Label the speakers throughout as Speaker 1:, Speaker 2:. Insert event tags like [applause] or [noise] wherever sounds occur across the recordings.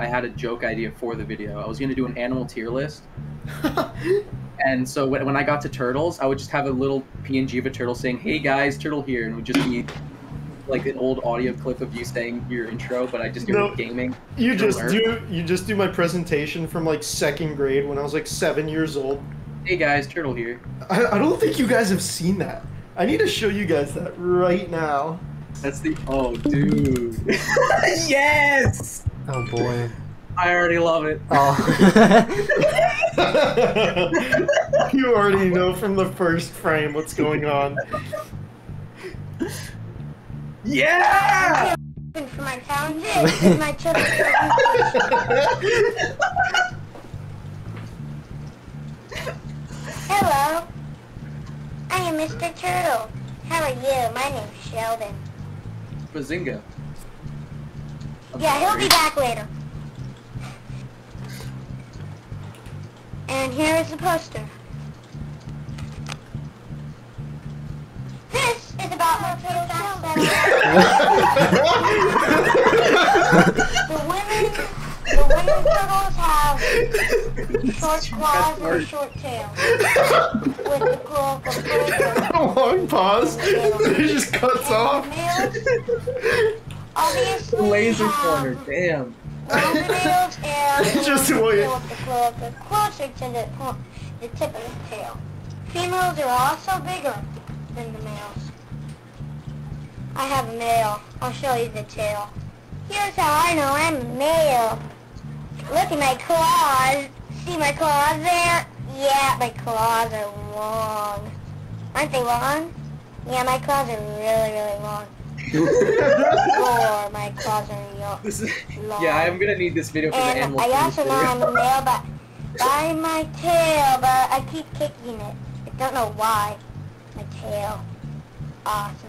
Speaker 1: I had a joke idea for the video. I was gonna do an animal tier list, [laughs] and so when, when I got to turtles, I would just have a little PNG of a turtle saying, "Hey guys, turtle here," and it would just be like an old audio clip of you saying your intro, but I just do
Speaker 2: No.
Speaker 1: gaming.
Speaker 2: You just do you just do my presentation from like second grade when I was like seven years old.
Speaker 1: Hey guys, turtle here.
Speaker 2: I, I don't think you guys have seen that. I need to show you guys that right now.
Speaker 1: That's the oh dude. [laughs] yes!
Speaker 3: Oh boy.
Speaker 1: I already love it.
Speaker 3: Oh. [laughs] [laughs]
Speaker 2: you already know from the first frame what's going on.
Speaker 1: Yeah!
Speaker 4: for my town. My children. Hello. I am Mr. Turtle. How are you? My name's Sheldon.
Speaker 1: Bazinga.
Speaker 4: Yeah, he'll be back later. And here is the poster. This is about my turtle the women, the women turtles have short claws and short tail. With the claw of
Speaker 2: A [laughs] long pause. It just cuts off.
Speaker 4: Obviously,
Speaker 1: Laser
Speaker 4: um,
Speaker 1: corner, damn.
Speaker 4: longer nails [laughs] and [laughs]
Speaker 2: Just
Speaker 4: the
Speaker 2: wait.
Speaker 4: tail of the claw, closer to the, po- the tip of the tail. Females are also bigger than the males. I have a male. I'll show you the tail. Here's how I know I'm a male. Look at my claws. See my claws there? Yeah, my claws are long. Aren't they long? Yeah, my claws are really, really long. My claws are yo-
Speaker 1: This is, yeah, I'm gonna need this video for the
Speaker 4: And
Speaker 1: animal.
Speaker 4: I also know. I'm a male by, by my tail, but I keep kicking it. I don't know why. My tail. Awesome.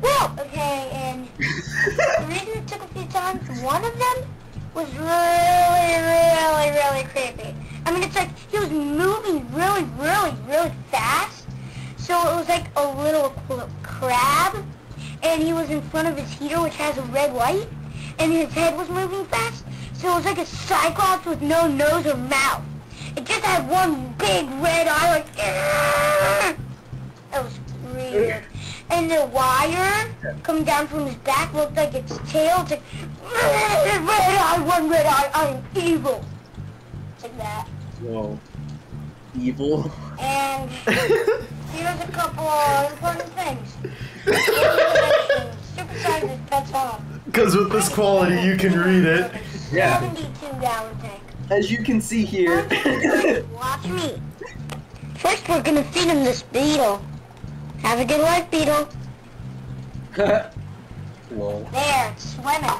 Speaker 4: Well, okay, and the reason it took a few times, one of them was really, really, really creepy. I mean, it's like he was moving really, really, really fast. So it was like a little crab, and he was in front of his heater, which has a red light, and his head was moving fast. So it was like a cyclops with no nose or mouth. It just had one big red eye, like. Ah! That was weird. And the wire coming down from his back looked like its tail. It's like, ah, red eye, one red eye, I am evil. Like that.
Speaker 1: Whoa. Evil.
Speaker 4: And here's a couple of important things. Supersized pets home.
Speaker 2: Because with this quality, you can read it.
Speaker 1: Yeah.
Speaker 4: 72 gallon tank.
Speaker 1: As you can see here.
Speaker 4: Watch me. First, we're gonna feed him this beetle. Have a good life, beetle. [laughs]
Speaker 1: Whoa.
Speaker 4: There, it's swimming.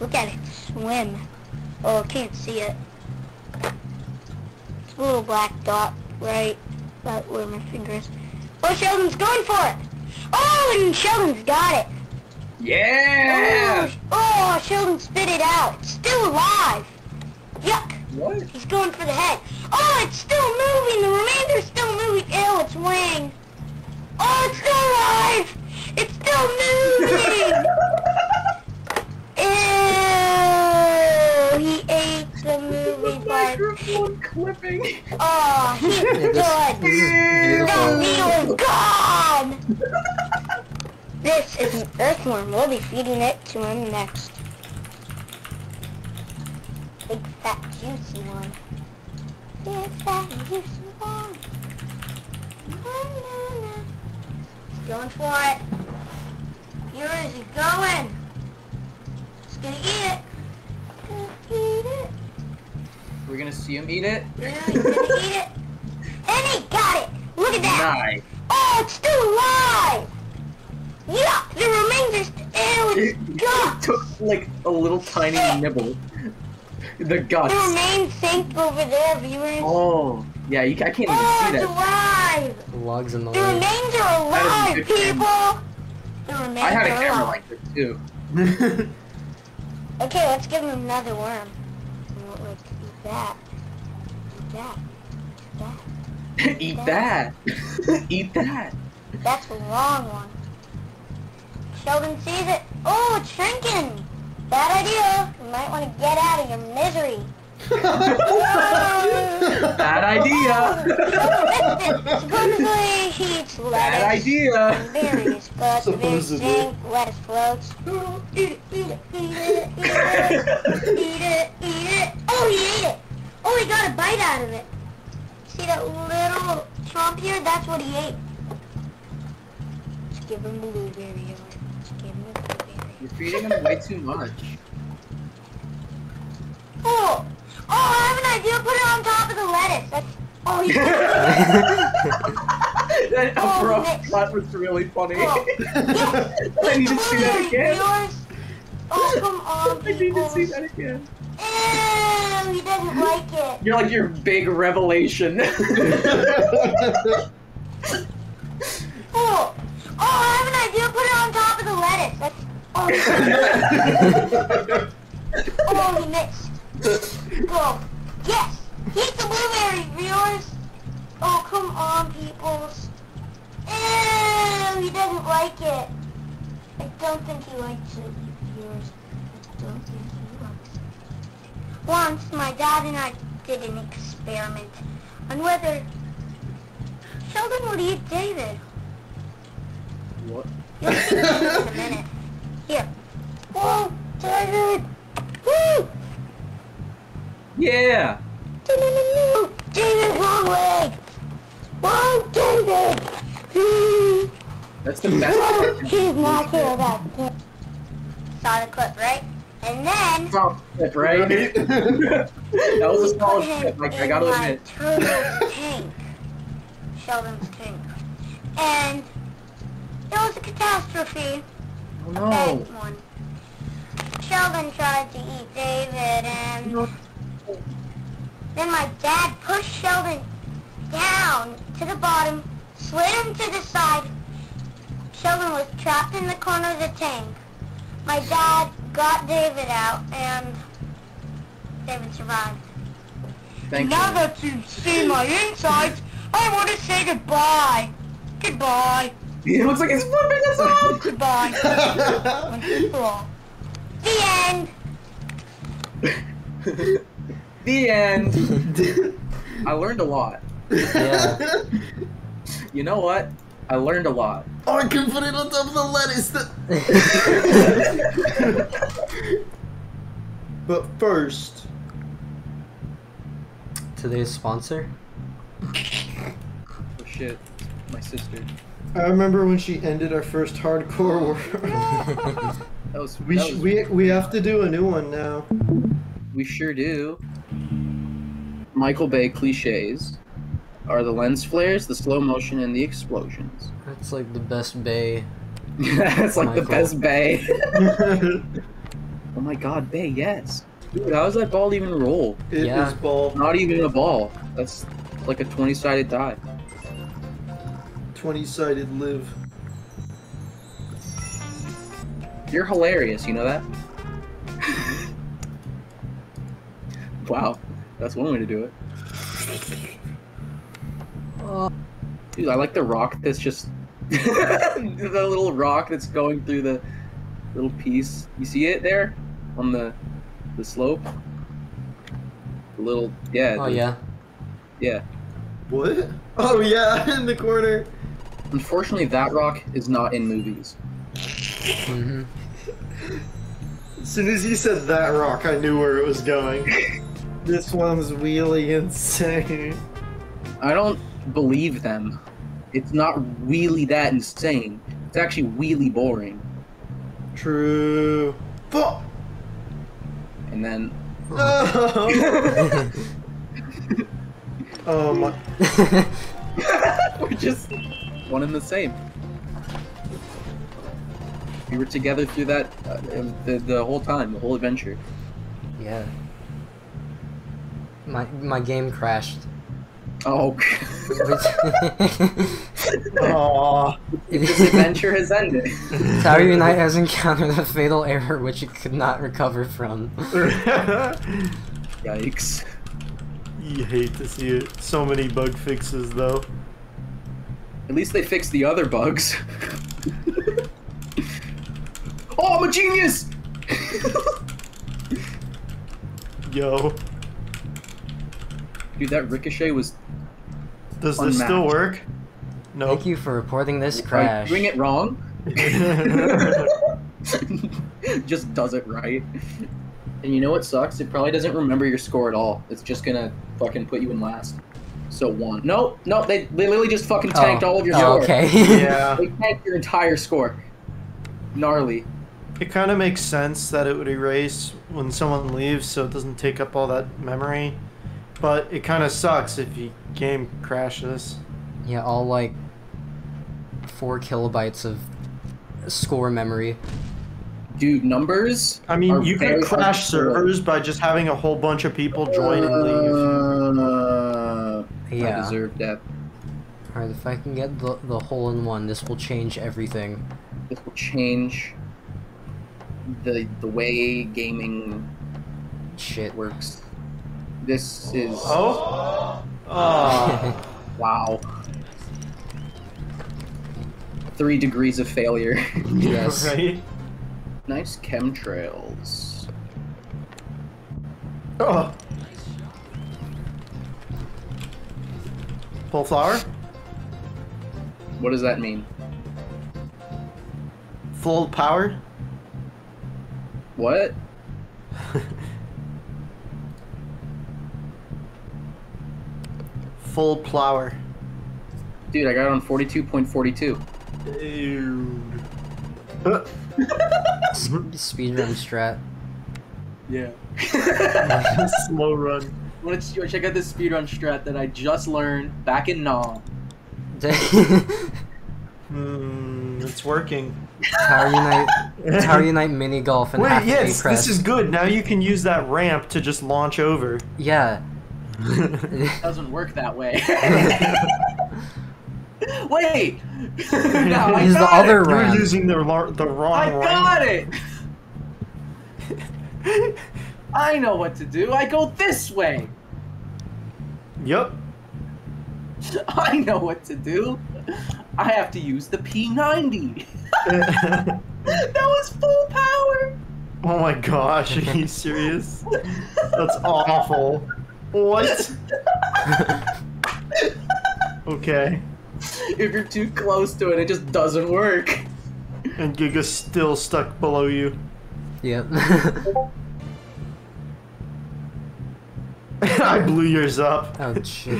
Speaker 4: Look at it swim. Oh, I can't see it. A little black dot right about where my finger is. Oh, Sheldon's going for it. Oh, and Sheldon's got it.
Speaker 1: Yeah!
Speaker 4: Oh, oh, Sheldon spit it out. It's still alive. Yuck.
Speaker 1: What?
Speaker 4: He's going for the head. Oh, it's still moving. The remainder's still moving. Ew, it's wing. Oh, it's still alive. It's still [laughs] moving. [laughs] Ew,
Speaker 1: Microphone clipping.
Speaker 4: Oh, [laughs] ah. he's [laughs]
Speaker 3: Yeah,
Speaker 4: dead.
Speaker 3: this, this is beautiful.
Speaker 4: needle is gone. This is an earthworm. We'll be feeding it to him next. Big fat juicy one. Big fat juicy one. Na, na, na. He's going for it. Here is he going. He's gonna eat it.
Speaker 1: We're gonna see him eat it.
Speaker 4: Yeah, he's gonna eat it. And he got it. Look at that.
Speaker 1: Nice.
Speaker 4: Oh, it's still alive! Yeah, the remains are ew, it's
Speaker 1: It
Speaker 4: guts!
Speaker 1: took like a little tiny nibble. The
Speaker 4: The remains sink over there, viewers.
Speaker 1: Oh, yeah. You, I can't even
Speaker 4: Oh,
Speaker 1: see
Speaker 4: it's
Speaker 1: that.
Speaker 4: alive!
Speaker 3: Logs in the
Speaker 4: The remains are alive,
Speaker 1: is a good
Speaker 4: people! The remains
Speaker 1: I had a camera
Speaker 4: alive.
Speaker 1: like this too. [laughs] [laughs]
Speaker 4: Okay, let's give him another worm. Like, [laughs] eat that. Eat that. Eat that.
Speaker 1: Eat that. Eat that.
Speaker 4: That's the wrong one. Sheldon sees it. Oh, it's shrinking! Bad idea. You might want to get out of your misery.
Speaker 1: Bad idea.
Speaker 4: Supposedly he eats
Speaker 1: Bad idea.
Speaker 4: and berries, but the berries
Speaker 2: Supposedly.
Speaker 4: lettuce floats. [laughs] Eat it, eat it, eat it, eat it, eat it, eat it. Oh, he ate it. Oh, he got a bite out of it. See that little chomp here? That's what he ate. Let's give him a blueberry. y'all. Let's give him a blueberry.
Speaker 1: You're feeding him way too much.
Speaker 4: Oh, oh, I have an idea. Put it on top of the lettuce. That's. Oh, [laughs] he. [laughs]
Speaker 1: that
Speaker 4: Oh,
Speaker 1: abrupt
Speaker 4: Nick.
Speaker 1: cut was really funny.
Speaker 4: Oh, [laughs] yeah.
Speaker 1: Oh, I need to see that again.
Speaker 4: Yours? Oh, come on,
Speaker 1: I need to see that again.
Speaker 4: Ew, he doesn't like it.
Speaker 1: You're like your big revelation.
Speaker 4: Oh, oh, I have an idea. Put it on top of the lettuce. That's. Oh, oh he missed. Go. Yes. Eat the blueberry, viewers. Oh, come on, peoples. Ew, he doesn't like it. I don't think he likes it, viewers. I don't think he likes it. Once, my dad and I did an experiment on whether Sheldon would eat David.
Speaker 1: what?
Speaker 4: You'll see in a minute. Here. Whoa, David! Woo!
Speaker 1: Yeah.
Speaker 4: No, David, wrong leg! Whoa, David!
Speaker 1: That's the best.
Speaker 4: He's not here, that kid. Saw the clip, right? And then...
Speaker 1: Solid clip, right? [laughs] that was a solid
Speaker 4: put him
Speaker 1: clip. Like, I
Speaker 4: in
Speaker 1: gotta
Speaker 4: my
Speaker 1: admit.
Speaker 4: turtle's [laughs] tank. Sheldon's tank. And... It was a catastrophe.
Speaker 1: Oh
Speaker 4: Big
Speaker 1: no.
Speaker 4: one. Sheldon tried to eat David and then my dad pushed Sheldon down to the bottom, slid him to the side. Sheldon was trapped in the corner of the tank. My dad got David out and David survived.
Speaker 1: Thank
Speaker 4: now
Speaker 1: you.
Speaker 4: that you've seen my insides, I want to say goodbye. Goodbye.
Speaker 1: It looks like it's flipping us off. [laughs]
Speaker 4: Goodbye. [laughs] The end. [laughs]
Speaker 1: the end. [laughs] I learned a lot.
Speaker 3: Yeah.
Speaker 1: You know what? I learned a lot.
Speaker 2: Oh, I can put it on top of the lettuce. [laughs] but first,
Speaker 3: Today's sponsor.
Speaker 1: Oh shit. My sister.
Speaker 2: I remember when she ended our first hardcore war. [laughs]
Speaker 1: That was
Speaker 2: we,
Speaker 1: that
Speaker 2: sh-
Speaker 1: was-
Speaker 2: we we have to do a new one now.
Speaker 1: We sure do. Michael Bay cliches are the lens flares, the slow motion, and the explosions.
Speaker 3: That's like the best bay. [laughs]
Speaker 1: That's like the best Bay. [laughs] oh my god, Bay, yes. Dude, how does that ball even roll?
Speaker 2: It is
Speaker 3: Yeah.
Speaker 2: ball.
Speaker 1: Not even a ball. That's like a 20 sided die.
Speaker 2: 20 sided live.
Speaker 1: You're hilarious, you know that? Wow, that's one way to do it.
Speaker 3: Oh,
Speaker 1: Dude, I like the rock that's just [laughs] the little rock that's going through the little piece. You see it there on the the slope? The little yeah.
Speaker 3: oh
Speaker 1: the-
Speaker 3: yeah.
Speaker 1: Yeah.
Speaker 2: What? Oh yeah, [laughs] in the corner.
Speaker 1: Unfortunately, that rock is not in movies.
Speaker 3: hmm
Speaker 2: As soon as you said that rock, I knew where it was going. [laughs] this one's really insane.
Speaker 1: I don't believe them. It's not really that insane. It's actually really boring.
Speaker 2: True. Fuck.
Speaker 1: And then
Speaker 2: No. [laughs] oh my. [laughs]
Speaker 1: we're just one and the same. We were together through that uh, the, the whole time, the whole adventure.
Speaker 3: yeah. My my game crashed.
Speaker 1: Oh, [laughs]
Speaker 2: Aw.
Speaker 1: this adventure has ended. [laughs]
Speaker 3: Tower Unite has encountered a fatal error which it could not recover from. [laughs]
Speaker 1: Yikes.
Speaker 2: you hate to see it. So many bug fixes though.
Speaker 1: At least they fixed the other bugs. oh, I'm a genius!
Speaker 2: Yo,
Speaker 1: Dude, that ricochet was.
Speaker 2: does this still
Speaker 1: Unmatched.
Speaker 2: work? Nope.
Speaker 3: Thank you for reporting this
Speaker 1: Are you
Speaker 3: crash.
Speaker 1: doing it wrong? [laughs] [laughs] just does it right. And you know what sucks? It probably doesn't remember your score at all. It's just gonna fucking put you in last. So one. Nope, nope. They, they literally just fucking oh. tanked all of your
Speaker 3: oh,
Speaker 1: score.
Speaker 3: okay. [laughs]
Speaker 2: yeah.
Speaker 1: They tanked your entire score. Gnarly.
Speaker 2: It kind of makes sense that it would erase when someone leaves so it doesn't take up all that memory. But it kind of sucks if your game crashes.
Speaker 3: yeah, all like four kilobytes of score memory.
Speaker 1: Dude, numbers.
Speaker 2: I mean,
Speaker 1: are
Speaker 2: you
Speaker 1: very
Speaker 2: could crash servers by just having a whole bunch of people join and leave.
Speaker 1: Uh, I
Speaker 3: Yeah.
Speaker 1: deserve death.
Speaker 3: Alright, if I can get the, the hole in one, this will change everything.
Speaker 1: This will change the the way gaming
Speaker 3: Shit.
Speaker 1: works. This is
Speaker 2: Oh? Oh.
Speaker 1: wow. Three degrees of failure. [laughs]
Speaker 3: Yes. [laughs]
Speaker 2: Right?
Speaker 1: nice chemtrails.
Speaker 2: Oh. Full flower?
Speaker 1: What does that mean?
Speaker 2: Full power?
Speaker 1: What?
Speaker 2: Full plower.
Speaker 1: Dude, I got it on 42.42.
Speaker 2: Dude. [laughs]
Speaker 3: S- speedrun strat.
Speaker 1: Yeah. [laughs]
Speaker 2: Slow run.
Speaker 1: Want to check out this speedrun strat that I just learned back in Nom. [laughs]
Speaker 2: Hmm, it's working.
Speaker 3: Tower Unite, Tower Unite mini golf and
Speaker 2: Wait,
Speaker 3: half
Speaker 2: yes,
Speaker 3: a crest.
Speaker 2: this is good. Now you can use that ramp to just launch over.
Speaker 3: Yeah.
Speaker 1: Doesn't work that way. [laughs] Wait! [laughs] no, I
Speaker 3: Use the
Speaker 1: got
Speaker 3: other
Speaker 1: it.
Speaker 2: You're using the lar- the wrong
Speaker 1: I
Speaker 2: ramp.
Speaker 1: got it! I know what to do. I go this way.
Speaker 2: Yep. [laughs]
Speaker 1: I know what to do. I have to use the P90. that was full power.
Speaker 2: oh my gosh, are you serious? That's awful. What? [laughs] Okay.
Speaker 1: If you're too close to it, it just doesn't work.
Speaker 2: And Giga's still stuck below you.
Speaker 3: Yep. [laughs]
Speaker 2: I blew yours up.
Speaker 3: oh shit.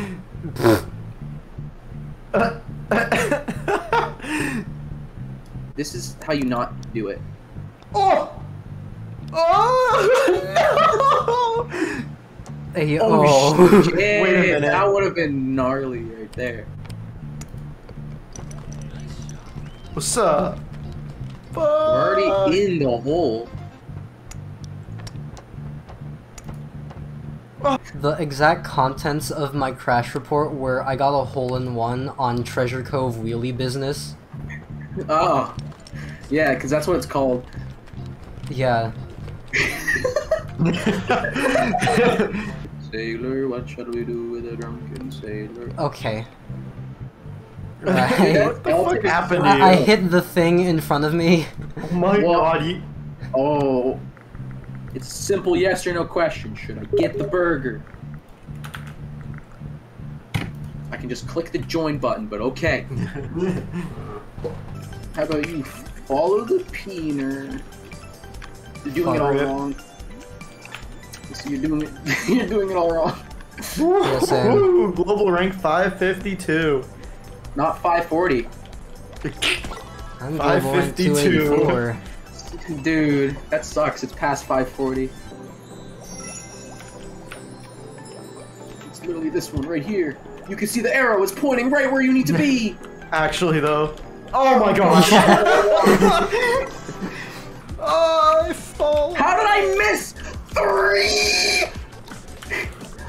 Speaker 1: This is how you not do it.
Speaker 2: oh! Oh! [laughs]
Speaker 3: Hey,
Speaker 1: Oh,
Speaker 3: oh.
Speaker 1: shit! [laughs]
Speaker 2: Wait a minute.
Speaker 1: That would have been gnarly right there.
Speaker 2: What's up?
Speaker 1: We're already in the hole.
Speaker 3: The exact contents of my crash report were I got a hole in one on Treasure Cove wheelie business. [laughs]
Speaker 1: Oh, yeah, because that's what it's called.
Speaker 3: Yeah. [laughs]
Speaker 1: Sailor, what shall we do with a drunken sailor?
Speaker 3: Okay. [laughs]
Speaker 2: what the fuck happened to you?
Speaker 3: I, I hit the thing in front of me. [laughs]
Speaker 2: Oh my
Speaker 1: Well-
Speaker 2: god, you...
Speaker 1: Oh, it's a simple yes or no question. Should I get the burger? I can just click the join button, but okay. [laughs] How about you follow the peener? You're doing it all
Speaker 2: it.
Speaker 1: wrong. So you're doing it. [laughs] you're doing it all wrong.
Speaker 3: Listen.
Speaker 2: Woo, global rank 552.
Speaker 1: Not 540,
Speaker 3: I'm
Speaker 2: 552.
Speaker 3: 284.
Speaker 1: dude. That sucks. It's past 540. It's literally this one right here. You can see the arrow is pointing right where you need to be. [laughs]
Speaker 2: Actually, though. Oh, oh my gosh. oh, [laughs] I fall.
Speaker 1: How did I miss three?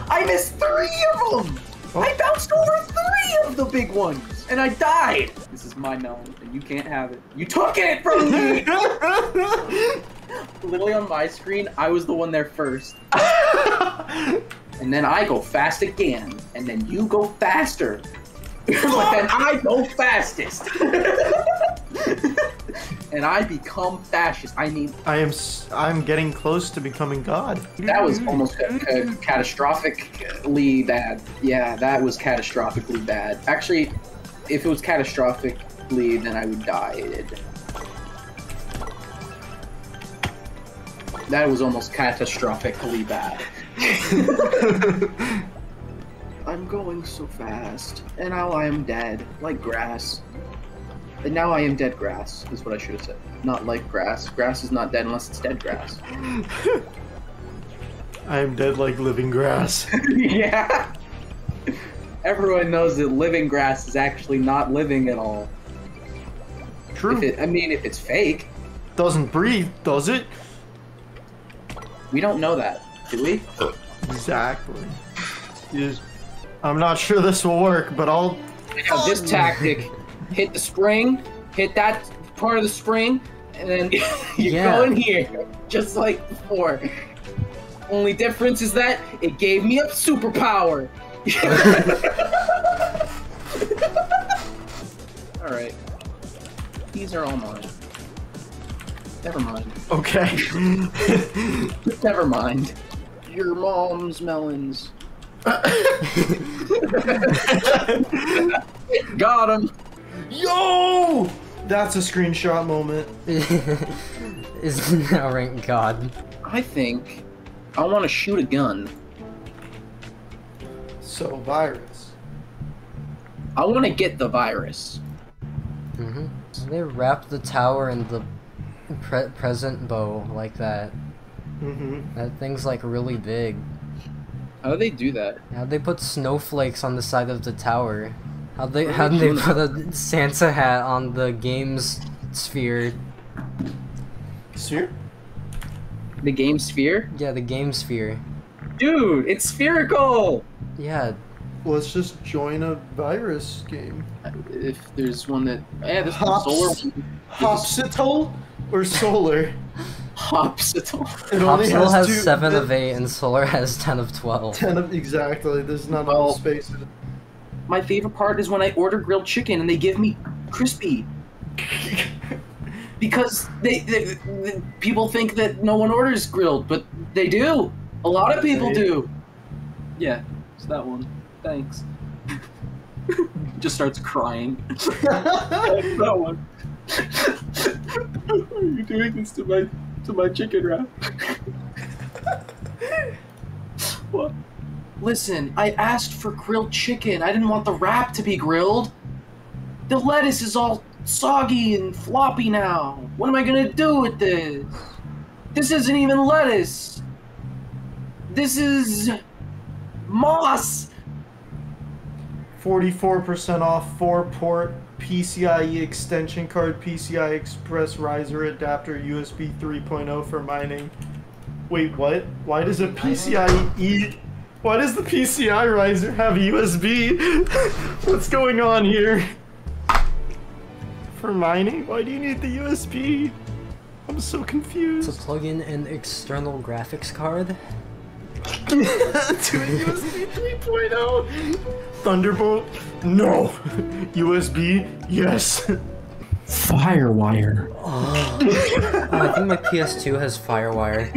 Speaker 1: I missed three of them. Oh. I bounced over three of the big ones, and I died. This is my melon, and you can't have it. You took it from me. [laughs] Literally on my screen, I was the one there first, [laughs] and then I go fast again, and then you go faster, [laughs] but then I go fastest. And I become fascist. I mean,
Speaker 2: I am s- I'm getting close to becoming God.
Speaker 1: that was mm-hmm. almost ca- ca- mm-hmm. catastrophically bad. Yeah, that was catastrophically bad. Actually, if it was catastrophically, then I would die. That was almost catastrophically bad. [laughs] [laughs] I'm going so fast, and now I am dead, like grass. And now I am dead grass, is what I should have said. Not like grass. Grass is not dead unless it's dead grass. [laughs]
Speaker 2: I am dead like living grass. [laughs]
Speaker 1: yeah. Everyone knows that living grass is actually not living at all.
Speaker 2: True.
Speaker 1: If it, I mean, if it's fake,
Speaker 2: Doesn't breathe, does it?
Speaker 1: we don't know that, do we?
Speaker 2: Exactly. Yes. I'm not sure this will work, but I'll.
Speaker 1: Now, this tactic: hit the spring, hit that part of the spring, and then [laughs] you
Speaker 3: Yeah.
Speaker 1: go in here, just like before. Only difference is that it gave me a superpower. [laughs] all right, these are all mine. Never mind.
Speaker 2: Okay. [laughs]
Speaker 1: Never mind. Your mom's melons. Got him.
Speaker 2: Yo! That's a screenshot moment. [laughs]
Speaker 3: is now ranked God.
Speaker 1: I think I want to shoot a gun.
Speaker 2: So, virus.
Speaker 1: I want to get the virus.
Speaker 3: hmm They wrap the tower in the pre- present bow like that.
Speaker 2: Mm-hmm.
Speaker 3: That thing's like really big.
Speaker 1: How do they do that?
Speaker 3: How'd they put snowflakes on the side of the tower? How'd they how'd
Speaker 1: they
Speaker 3: they put a Santa hat on the game's sphere?
Speaker 2: Sphere?
Speaker 1: The game sphere?
Speaker 3: Yeah, the game sphere.
Speaker 1: Dude, it's spherical!
Speaker 3: Yeah,
Speaker 2: Let's just join a virus game.
Speaker 1: Uh, if there's one that. Yeah, this
Speaker 2: Hops.
Speaker 1: one's solar.
Speaker 2: Hopsital or solar?
Speaker 1: Hopsital.
Speaker 2: It only
Speaker 3: Popsicle has,
Speaker 2: two-
Speaker 3: seven
Speaker 2: it-
Speaker 3: of [laughs] eight, and Solar has ten of twelve.
Speaker 2: Ten of exactly. There's not
Speaker 1: Well-
Speaker 2: enough space.
Speaker 1: My favorite part is when I order grilled chicken and they give me crispy. Because they, they, they- people think that no one orders grilled, but they do. A lot of people do. Yeah, it's that one. Thanks. [laughs] Just starts crying. [laughs] that one. [laughs] You're doing this to my to my chicken wrap. what? Listen, I asked for grilled chicken. I didn't want the wrap to be grilled. The lettuce is all soggy and floppy now. What am I gonna do with this? This isn't even lettuce. This is moss.
Speaker 2: 44% off 4 port PCIe extension card, PCI Express riser adapter, USB 3.0 for mining. Wait, what? Why does a PCIe. Why does the PCI riser have USB? [laughs] What's going on here? For mining? Why do you need the USB? I'm so confused.
Speaker 3: To
Speaker 2: confused.
Speaker 3: plug in an external graphics card. [laughs]
Speaker 2: to a USB 3.0. Thunderbolt? No. [laughs] USB? Yes.
Speaker 5: Firewire.
Speaker 3: Oh, I think my PS2 has FireWire.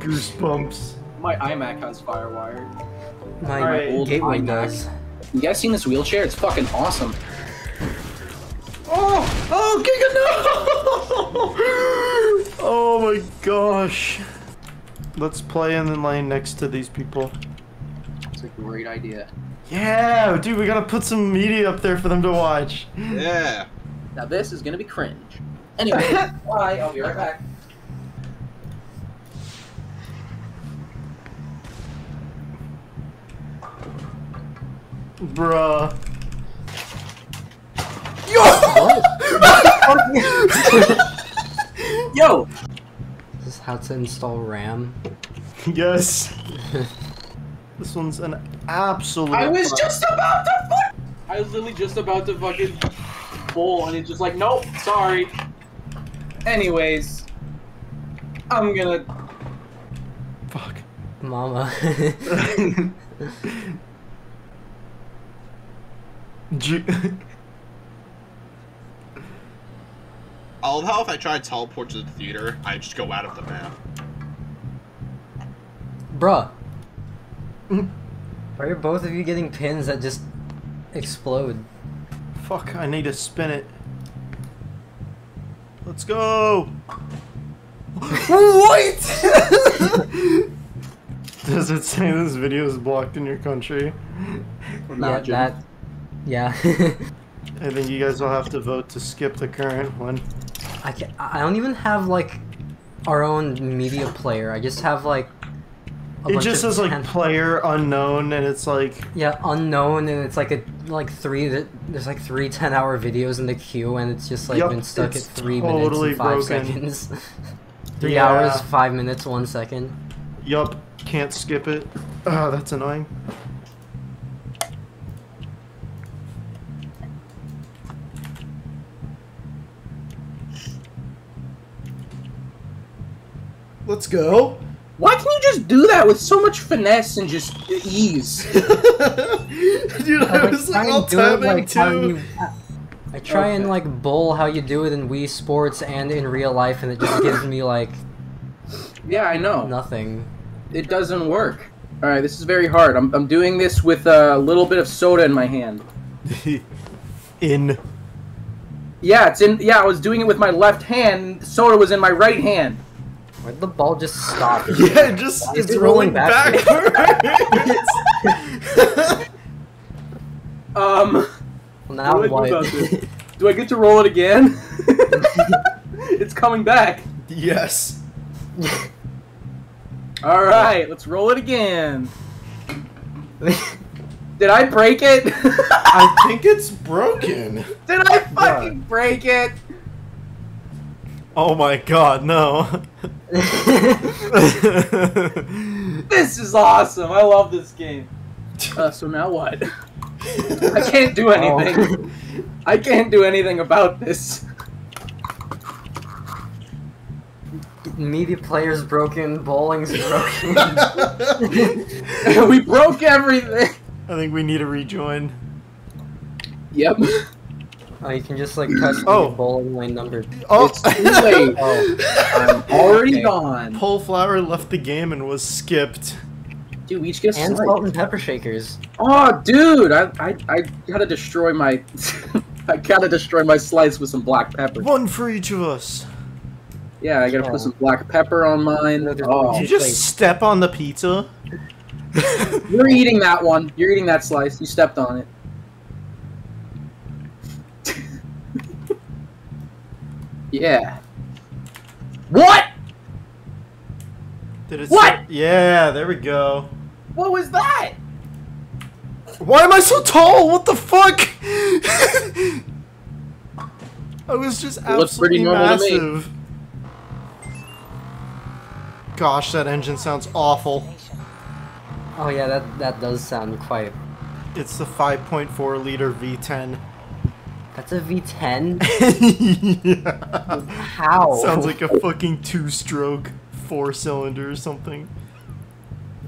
Speaker 2: Goosebumps.
Speaker 1: My iMac has FireWire.
Speaker 3: My
Speaker 2: Alright,
Speaker 1: old
Speaker 3: gateway
Speaker 1: iMac.
Speaker 3: does.
Speaker 1: You guys seen this wheelchair? It's fucking awesome.
Speaker 2: Oh! Oh, Giga, no! [laughs] oh my gosh. Let's play in the lane next to these people.
Speaker 1: It's a great idea.
Speaker 2: Yeah, dude, we gotta put some media up there for them to watch.
Speaker 5: Yeah.
Speaker 1: Now this is gonna be cringe. Anyway, [laughs] bye. I'll be right back.
Speaker 2: Bruh.
Speaker 1: Yo, [laughs]
Speaker 3: This is how to install RAM.
Speaker 2: Yes. [laughs] this one's an absolute.
Speaker 1: I was
Speaker 2: fun.
Speaker 1: just about to fuck. I was literally just about to fucking bowl, and it's just like, nope, sorry. Anyways, I'm gonna.
Speaker 2: Fuck.
Speaker 3: Mama. [laughs]
Speaker 2: Ju- [laughs]
Speaker 5: I love how if I try to teleport to the theater, I just go out of the map.
Speaker 3: Bruh. Why are both of you getting pins that just explode?
Speaker 2: Fuck, I need to spin it. Let's go! [laughs] what? [laughs] Does it say this video is blocked in your country?
Speaker 1: Imagine.
Speaker 3: Yeah, that. Yeah. [laughs]
Speaker 2: I think you guys will have to vote to skip the current one.
Speaker 3: I can I don't even have like our own media player. I just have like. a
Speaker 2: It just says like player unknown, and it's like
Speaker 3: Yeah, unknown, and it's like a like three. that There's like three 10 hour videos in the queue, and it's just like
Speaker 2: Yup,
Speaker 3: been stuck at three
Speaker 2: totally
Speaker 3: minutes and five
Speaker 2: broken.
Speaker 3: seconds. [laughs] three
Speaker 2: Yeah.
Speaker 3: hours, five minutes, one second.
Speaker 2: yup, can't skip it. Ah, that's annoying. Let's go.
Speaker 1: Why can you just do that with so much finesse and just ease? [laughs]
Speaker 2: Dude, I
Speaker 3: I,
Speaker 2: was
Speaker 3: try
Speaker 2: like,
Speaker 3: and
Speaker 2: I'll
Speaker 3: do it like how
Speaker 2: too.
Speaker 3: you. I try and like bowl how you do it in Wii Sports and in real life, and it just gives me like
Speaker 1: Yeah, I know.
Speaker 3: nothing.
Speaker 1: It doesn't work. All right, this is very hard. I'm, I'm doing this with a little bit of soda in my hand. [laughs]
Speaker 2: in.
Speaker 1: Yeah, it's in. Yeah, I was doing it with my left hand. Soda was in my right hand.
Speaker 3: Where'd the ball just stop? [laughs]
Speaker 2: Yeah, it just
Speaker 3: It's
Speaker 2: it's
Speaker 3: rolling
Speaker 2: rolling
Speaker 3: backwards.
Speaker 2: backwards. [laughs]
Speaker 1: Um,
Speaker 3: Well, now
Speaker 1: What do I
Speaker 3: what? [laughs]
Speaker 1: do I get to roll it again? it's coming back.
Speaker 2: yes.
Speaker 1: All right, let's roll it again. Did I break it?
Speaker 2: I think it's broken.
Speaker 1: Did I fucking break it?
Speaker 2: Oh my god, no. [laughs]
Speaker 1: This is awesome. I love this game. Uh, so now what? I can't do anything. I can't do anything about this.
Speaker 3: Media player's broken, bowling's broken. [laughs]
Speaker 1: we broke everything.
Speaker 2: I think we need to rejoin.
Speaker 1: Yep.
Speaker 3: Oh, you can just like press
Speaker 2: Oh.
Speaker 3: the bowling lane number.
Speaker 2: Oh,
Speaker 1: It's too [laughs] late.
Speaker 3: Oh,
Speaker 1: I'm [laughs] already
Speaker 3: Okay.
Speaker 1: gone.
Speaker 2: Pole Flower left the game and was skipped.
Speaker 1: Dude, we each get a
Speaker 3: and salt and pepper shakers.
Speaker 1: Oh, dude, I, I, I gotta destroy my, [laughs] I gotta destroy my slice with some black pepper.
Speaker 2: One for each of us.
Speaker 1: Yeah, I gotta
Speaker 3: Oh.
Speaker 1: put some black pepper on mine. Oh,
Speaker 2: Did you
Speaker 3: Wait.
Speaker 2: just step on the pizza?
Speaker 1: you're eating that one. You're eating that slice. You stepped on it. Yeah. What?
Speaker 2: Did it
Speaker 1: What?
Speaker 2: Yeah, there we go.
Speaker 1: What was that?
Speaker 2: Why am I so tall? What the fuck? [laughs] I was just
Speaker 1: It looks pretty
Speaker 2: absolutely
Speaker 1: normal to me.
Speaker 2: massive. Gosh, that engine sounds awful.
Speaker 3: Oh yeah, that that does sound quite.
Speaker 2: It's the 5.4 liter V10.
Speaker 3: That's a V10. [laughs]
Speaker 2: yeah.
Speaker 3: How?
Speaker 2: Sounds like a fucking two-stroke four-cylinder or something.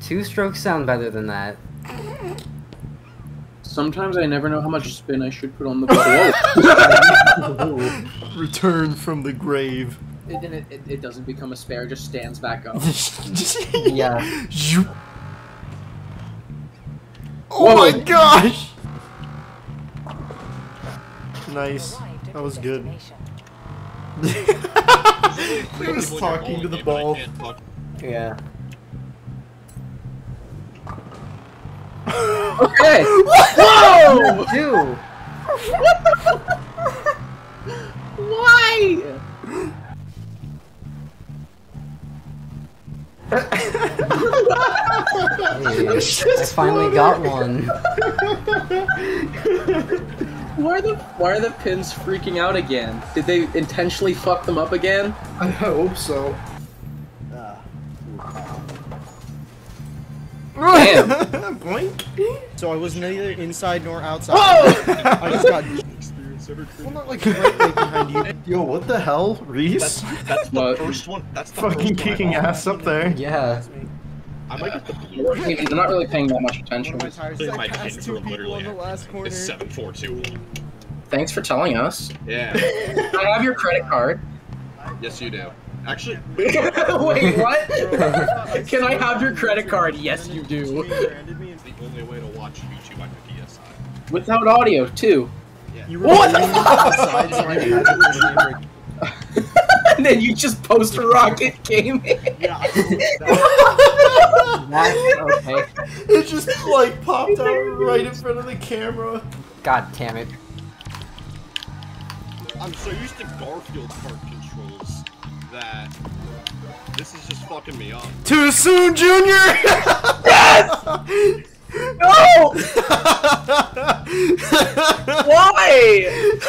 Speaker 3: two strokes sound better than that.
Speaker 1: Sometimes I never know how much spin I should put on the bowl. [laughs]
Speaker 2: Return from the grave.
Speaker 1: and then it, it, it doesn't become a spare, it just stands back up. [laughs]
Speaker 3: Yeah.
Speaker 2: Zoop. Oh my gosh! Nice. That was good. [laughs] he was talking to the ball.
Speaker 3: Yeah.
Speaker 1: Okay. [laughs] Whoa!
Speaker 3: Two.
Speaker 1: Why?
Speaker 3: Hey, [laughs] I finally got one.
Speaker 1: Why are the why are the pins freaking out again? Did they intentionally fuck them up again?
Speaker 2: I hope so.
Speaker 1: Damn. [laughs]
Speaker 2: Boink.
Speaker 6: So I was neither inside nor outside.
Speaker 1: Whoa!
Speaker 6: I just [laughs] got well, not like right, right behind you. [laughs]
Speaker 2: Yo, what the hell, Reece?
Speaker 5: That's the first one. That's the
Speaker 2: Fucking
Speaker 5: first one
Speaker 2: kicking ass up there.
Speaker 3: Yeah.
Speaker 5: I might get the blue.
Speaker 1: Hey, I'm not really paying that much attention.
Speaker 6: One of my tires.
Speaker 5: My
Speaker 6: I passed
Speaker 5: pins
Speaker 6: two people
Speaker 5: literally
Speaker 6: on the last corner.
Speaker 5: It's seven four two one.
Speaker 1: Thanks for telling us.
Speaker 5: Yeah.
Speaker 1: I have your credit card?
Speaker 5: yes, you do. Actually, [laughs]
Speaker 1: Wait, what? [laughs] Can I have your credit card? Yes, you do.
Speaker 5: the only way to watch YouTube on your PSI.
Speaker 1: Without audio, too.
Speaker 6: You were
Speaker 1: What the fuck? [laughs]
Speaker 6: outside, so I had to put the camera-
Speaker 1: and then you just post a Rockit Gaming.
Speaker 5: Yeah.
Speaker 3: That's okay.
Speaker 2: It just like popped out right in front of the camera.
Speaker 3: God damn it.
Speaker 5: I'm so used to Garfield Kart controls that this is just fucking me up.
Speaker 2: Too soon, Junior. yes!
Speaker 1: No! [laughs] Why? [laughs]